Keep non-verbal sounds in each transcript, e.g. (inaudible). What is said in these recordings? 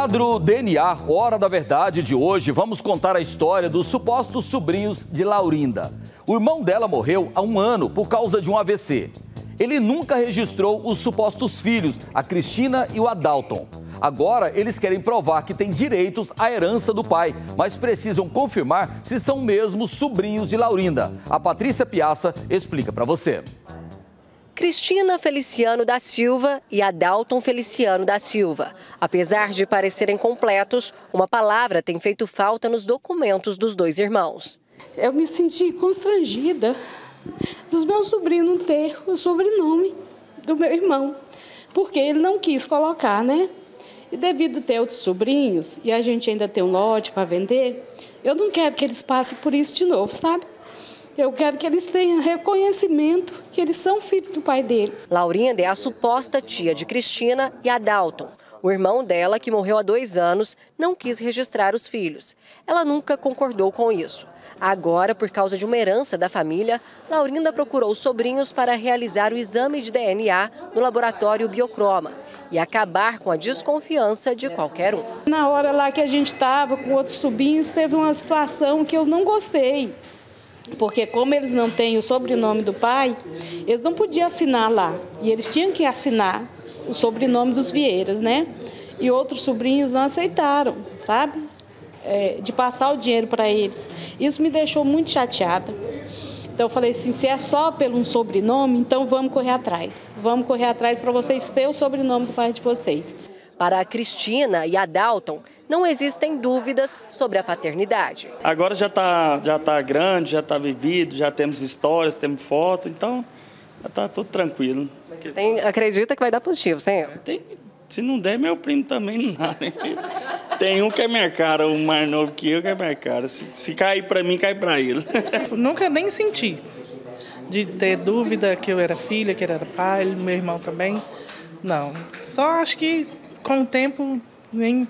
quadro DNA, Hora da Verdade de hoje, vamos contar a história dos supostos sobrinhos de Laurinda. O irmão dela morreu há um ano por causa de um AVC. Ele nunca registrou os supostos filhos, a Cristina e o Adalton. Agora, eles querem provar que têm direitos à herança do pai, mas precisam confirmar se são mesmo sobrinhos de Laurinda. A Patrícia Piaça explica para você. Cristina Feliciano da Silva e Adalton Feliciano da Silva. Apesar de parecerem completos, uma palavra tem feito falta nos documentos dos dois irmãos. Eu me senti constrangida dos meus sobrinhos ter o sobrenome do meu irmão, porque ele não quis colocar, né? E devido ter outros sobrinhos e a gente ainda tem um lote para vender, eu não quero que eles passem por isso de novo, sabe? Eu quero que eles tenham reconhecimento que eles são filhos do pai deles. Laurinda é a suposta tia de Cristina e Adalton. O irmão dela, que morreu há dois anos, não quis registrar os filhos. Ela nunca concordou com isso. Agora, por causa de uma herança da família, Laurinda procurou os sobrinhos para realizar o exame de DNA no laboratório Biocroma e acabar com a desconfiança de qualquer um. Na hora lá que a gente estava com outros sobrinhos, teve uma situação que eu não gostei. Porque como eles não têm o sobrenome do pai, eles não podiam assinar lá. E eles tinham que assinar o sobrenome dos Vieiras, né? E outros sobrinhos não aceitaram, sabe? É, de passar o dinheiro para eles. Isso me deixou muito chateada. Então eu falei assim, se é só pelo um sobrenome, então vamos correr atrás. Vamos correr atrás para vocês terem o sobrenome do pai de vocês. Para a Cristina e a Dalton, não existem dúvidas sobre a paternidade. Agora já está já tá grande, já está vivido, já temos histórias, temos foto, então já está tudo tranquilo. Você tem, acredita que vai dar positivo, senhor? Tem, se não der, meu primo também não dá, né? Tem um que é minha cara, um mais novo que eu que é minha cara. Se, se cair para mim, cai para ele. (laughs) Nunca nem senti de ter dúvida que eu era filha, que ele era pai, meu irmão também. Não. Só acho que com o tempo nem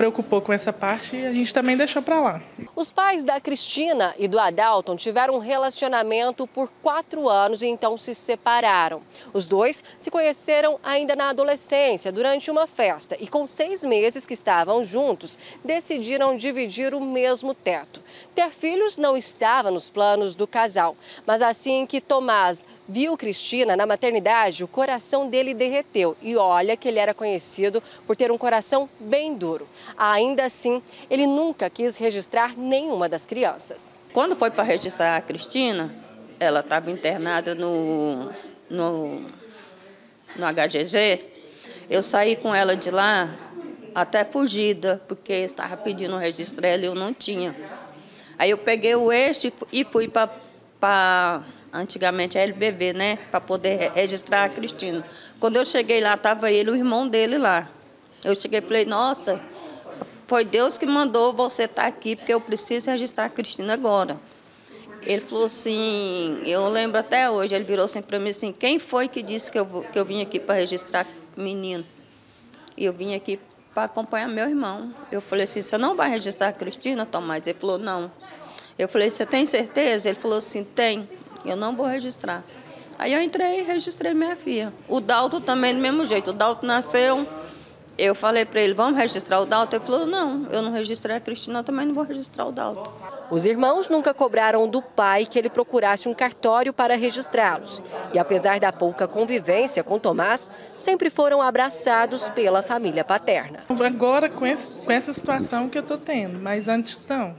preocupou com essa parte e a gente também deixou para lá. Os pais da Cristina e do Adalton tiveram um relacionamento por quatro anos e então se separaram. Os dois se conheceram ainda na adolescência, durante uma festa, e com seis meses que estavam juntos, decidiram dividir o mesmo teto. Ter filhos não estava nos planos do casal, mas assim que Tomás viu Cristina na maternidade, o coração dele derreteu. E olha que ele era conhecido por ter um coração bem duro. Ainda assim, ele nunca quis registrar nenhuma das crianças. Quando foi para registrar a Cristina, ela estava internada no, no, no HGG. Eu saí com ela de lá até fugida, porque estava pedindo o registro dela e eu não tinha. Aí eu peguei o eixo e fui para antigamente a LBV, né, para poder registrar a Cristina. Quando eu cheguei lá, estava ele, o irmão dele lá. Eu cheguei e falei, nossa, foi Deus que mandou você estar tá aqui, porque eu preciso registrar a Cristina agora. Ele falou assim, eu lembro até hoje, ele virou assim para mim assim, quem foi que disse que eu, que eu vim aqui para registrar menino? E eu vim aqui para acompanhar meu irmão. Eu falei assim, você não vai registrar a Cristina, Tomás? Ele falou, não. Eu falei, você tem certeza? Ele falou assim, tem. Eu não vou registrar. Aí eu entrei e registrei minha filha. O Dalton também do mesmo jeito. O Dalton nasceu, eu falei para ele, vamos registrar o Dalton? Ele falou, não, eu não registrei a Cristina, eu também não vou registrar o Dalton. Os irmãos nunca cobraram do pai que ele procurasse um cartório para registrá-los. E apesar da pouca convivência com Tomás, sempre foram abraçados pela família paterna. Agora, com, esse, com essa situação que eu estou tendo, mas antes não.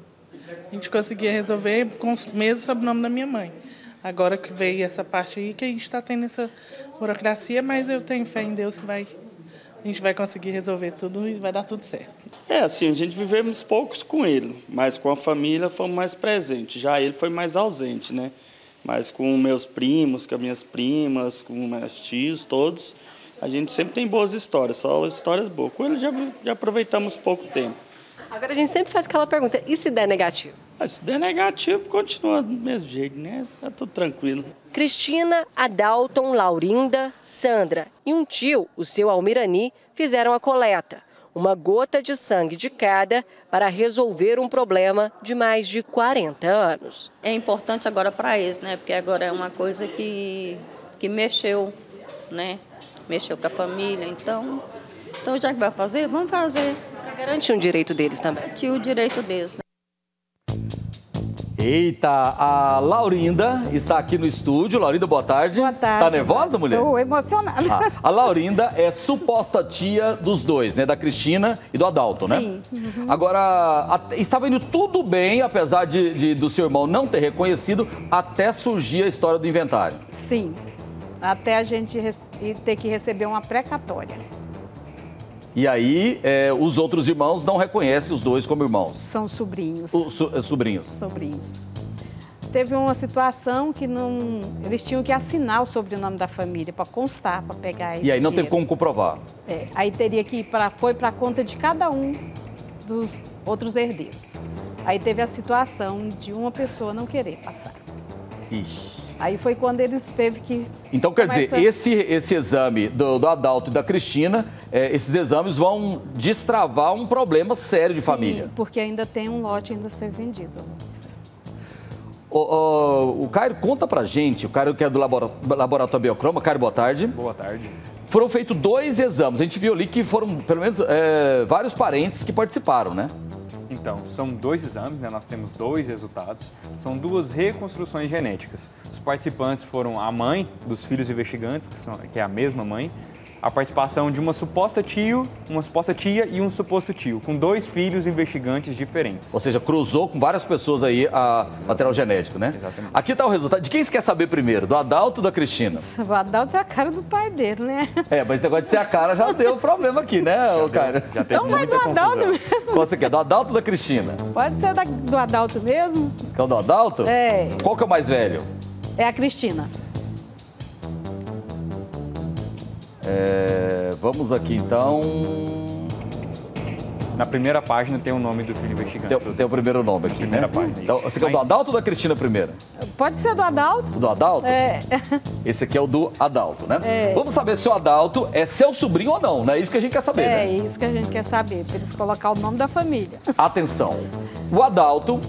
A gente conseguia resolver com o mesmo sobrenome da minha mãe. Agora que veio essa parte aí, que a gente está tendo essa burocracia, mas eu tenho fé em Deus que vai, a gente vai conseguir resolver tudo e vai dar tudo certo. É, assim, a gente vivemos poucos com ele, mas com a família fomos mais presentes. Já ele foi mais ausente, né? Mas com meus primos, com as minhas primas, com meus tios, todos, a gente sempre tem boas histórias, só histórias boas. Com ele já, já aproveitamos pouco tempo. Agora a gente sempre faz aquela pergunta: e se der negativo? Ah, se der negativo, continua do mesmo jeito, né? Tá tudo tranquilo. Cristina, Adalton, Laurinda, Sandra e um tio, o seu Almirani, fizeram a coleta. Uma gota de sangue de cada para resolver um problema de mais de 40 anos. É importante agora para eles, né? Porque agora é uma coisa que, que mexeu, né? Mexeu com a família. Então, Então, já que vai fazer, vamos fazer. Para garantir um direito deles também. Garantir o direito deles. Né? Eita, a Laurinda está aqui no estúdio. Laurinda, boa tarde. Boa tarde. Tá nervosa, mulher? Estou emocionada. Ah, a Laurinda é suposta tia dos dois, né? Da Cristina e do Adalto, né? Sim. Uhum. Agora, a, estava indo tudo bem, apesar de, de, do seu irmão não ter reconhecido, até surgir a história do inventário. Sim. Até a gente ter que receber uma precatória. E aí, é, os outros irmãos não reconhecem os dois como irmãos. São sobrinhos. O, so, é, sobrinhos. Sobrinhos. Teve uma situação que não, eles tinham que assinar o sobrenome da família para constar, para pegar esse E aí não dinheiro. teve como comprovar. É, aí teria que ir para foi para a conta de cada um dos outros herdeiros. Aí teve a situação de uma pessoa não querer passar. Ixi. Aí foi quando eles teve que. Então, quer dizer, esse, esse exame do, do Adalto e da Cristina, é, esses exames vão destravar um problema sério de Sim, família. Porque ainda tem um lote ainda a ser vendido. O, o, o Cairo, conta pra gente, o Cairo que é do Laboratório Biocroma. Cairo, boa tarde. Boa tarde. Foram feitos dois exames. A gente viu ali que foram, pelo menos, é, vários parentes que participaram, né? Então, são dois exames, né? Nós temos dois resultados. São duas reconstruções genéticas. Os participantes foram a mãe dos filhos investigantes, que, são, que é a mesma mãe, a participação de uma suposta tio, uma suposta tia e um suposto tio, com dois filhos investigantes diferentes. Ou seja, cruzou com várias pessoas aí a material genético, né? Exatamente. Aqui está o resultado. De quem você quer saber primeiro? Do Adalto ou da Cristina? O Adalto é a cara do pai dele, né? É, mas esse negócio de ser a cara já deu problema aqui, né, ô cara? Já teve Então vai do Adalto confusão. mesmo. Você quer? Do Adalto ou da Cristina? Pode ser da- do Adalto mesmo? Você quer o do Adalto? É. Qual que é o mais velho? É a Cristina. É, vamos aqui então. Na primeira página tem o nome do filho investigante. Tem, tem o primeiro nome aqui, Primeira né? página, Então, você quer o do Mas- Adalto ou da Cristina primeiro? Pode ser do Adalto? O do Adalto? É. (laughs) Esse aqui é o do Adalto, né? É. Vamos saber se o Adalto é seu sobrinho ou não, né? Isso que a gente quer saber, É né? isso que a gente quer saber, para eles colocar o nome da família. Atenção. O Adalto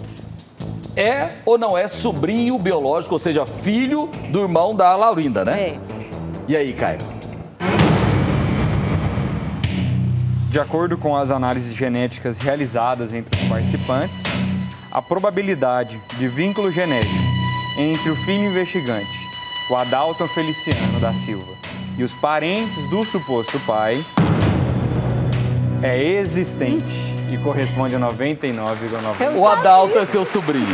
é ou não é sobrinho biológico, ou seja, filho do irmão da Laurinda, né? É. E aí, Caio? De acordo com as análises genéticas realizadas entre os participantes, a probabilidade de vínculo genético entre o filho investigante, o Adalton Feliciano da Silva, e os parentes do suposto pai é existente e corresponde a 99,9%. O Adalto é seu sobrinho.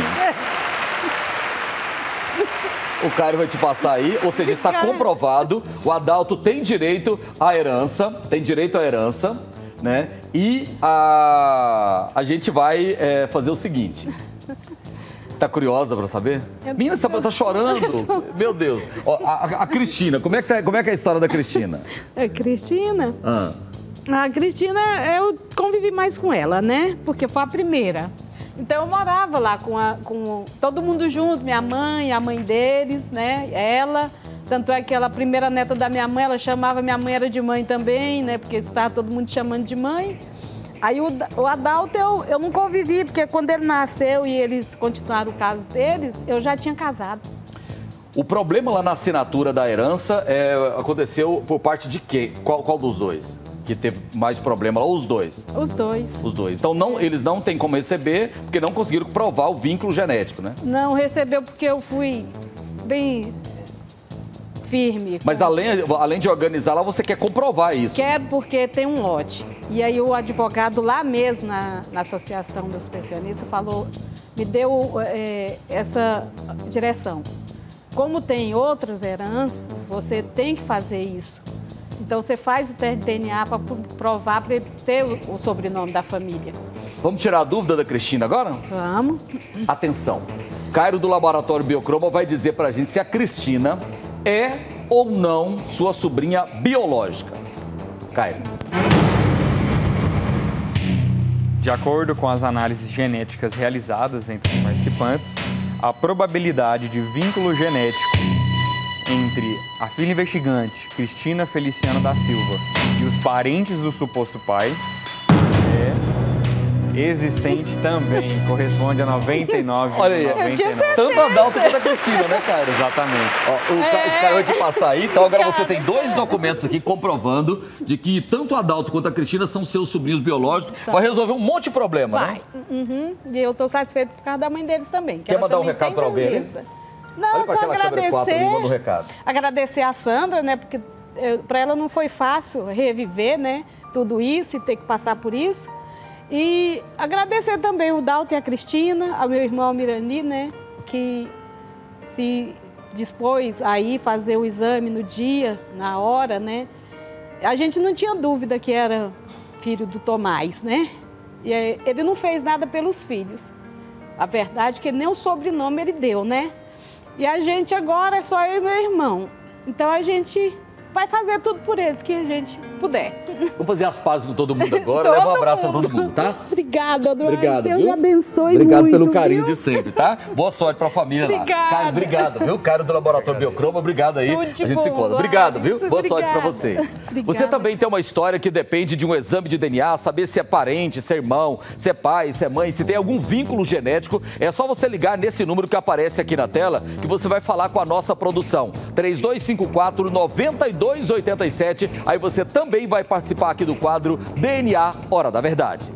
O Caio vai te passar aí, ou seja, está comprovado, o Adalto tem direito à herança, tem direito à herança, né? E a, a gente vai é, fazer o seguinte. Tá curiosa pra saber? Menina, você tá chorando? Meu Deus. Ó, a, a- a Cristina, como é, que tá- como é que é a história da Cristina? É Cristina? Ah. A Cristina, eu convivi mais com ela, né? Porque foi a primeira. Então eu morava lá com, a- com todo mundo junto, minha mãe, a mãe deles, né? Ela. Tanto é que ela, a primeira neta da minha mãe, ela chamava minha mãe era de mãe também, né? Porque estava todo mundo chamando de mãe. Aí o, o Adalto eu, eu não convivi, porque quando ele nasceu e eles continuaram o caso deles, eu já tinha casado. O problema lá na assinatura da herança é, aconteceu por parte de quem? Qual, qual dos dois? Que teve mais problema lá? Ou os dois? Os dois. Os dois. Então não, eles não têm como receber porque não conseguiram provar o vínculo genético, né? Não recebeu porque eu fui bem firme. Mas além, além de organizar lá, você quer comprovar isso. Quero porque tem um lote. E aí o advogado lá mesmo, na, na Associação dos Pensionistas, falou, me deu eh, essa direção. Como tem outras heranças, você tem que fazer isso. Então você faz o teste de DNA para provar para eles ter o, sobrenome da família. Vamos tirar a dúvida da Cristina agora? Vamos. Atenção. Cairo do Laboratório Biocroma vai dizer pra gente se a Cristina é ou não sua sobrinha biológica. Cairo. De acordo com as análises genéticas realizadas entre os participantes, a probabilidade de vínculo genético entre a filha investigante, Cristina Feliciano da Silva, e os parentes do suposto pai é existente também. Corresponde a 99. Olha aí, 99. tanto a Adalto quanto a Cristina, né, cara? Exatamente. Ó, o ca- o cara vai te passar aí, então agora você tem dois documentos aqui comprovando de que tanto a Adalto quanto a Cristina são seus sobrinhos biológicos. Vai resolver um monte de problema, né? Vai. Uhum. E eu estou satisfeita por causa da mãe deles também. que Quer ela mandar um recado pra alguém, né? Não, só câmera 4 ali, manda um agradecer. recado. Agradecer a Sandra, né? Porque para ela não foi fácil reviver, né? Tudo isso e ter que passar por isso. E agradecer também o Dalton e a Cristina, ao meu irmão Mirani, né? Que se dispôs a ir fazer o exame no dia, na hora, né? A gente não tinha dúvida que era filho do Tomás, né? E eh, ele não fez nada pelos filhos. A verdade é que nem o sobrenome ele deu, né? E a gente agora é só eu e meu irmão. Então a gente vai fazer tudo por eles que a gente puder. Vamos fazer as pazes com todo mundo agora. Todo (laughs) Leva um abraço mundo. pra todo mundo, tá? Obrigada, Dona. Obrigado, Deus viu? abençoe Obrigado muito, pelo carinho viu? de sempre, tá? Boa sorte pra família lá. Obrigada. Caio, obrigado, viu? Caio do Laboratório Biocroma, obrigado aí. Tudo de a gente se bom, encontra. Obrigado, viu? Boa sorte pra Obrigada. vocês. Obrigada. Você também tem uma história que depende de um exame de DNA, saber se é parente, se é irmão, se é pai, se é mãe, se tem algum vínculo genético. É só você ligar nesse número que aparece aqui na tela que você vai falar com a nossa produção. 3254 9287. Aí você também vai participar aqui do quadro DNA Hora da Verdade.